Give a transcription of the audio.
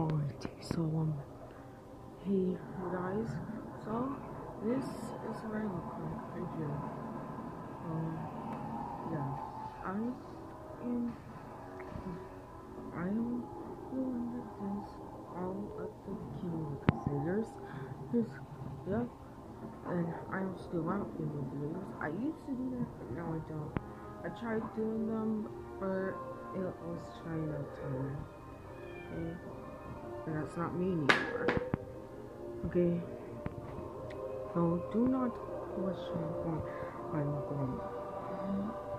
Alright, so um, hey guys, so this is what I look like right here. Um, yeah, I am, I am the does all of the camera considers. This, yep, and I am still out in the videos. I used to do that, but now I don't. I tried doing them, but it was China time. Okay and that's not me anymore. Okay? So do not question why I'm going.